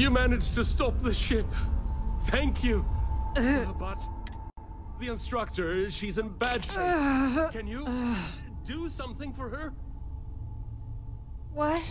You managed to stop the ship. Thank you. Uh, but the instructor, she's in bad shape. Can you do something for her? What?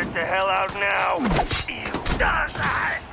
Get the hell out now! You!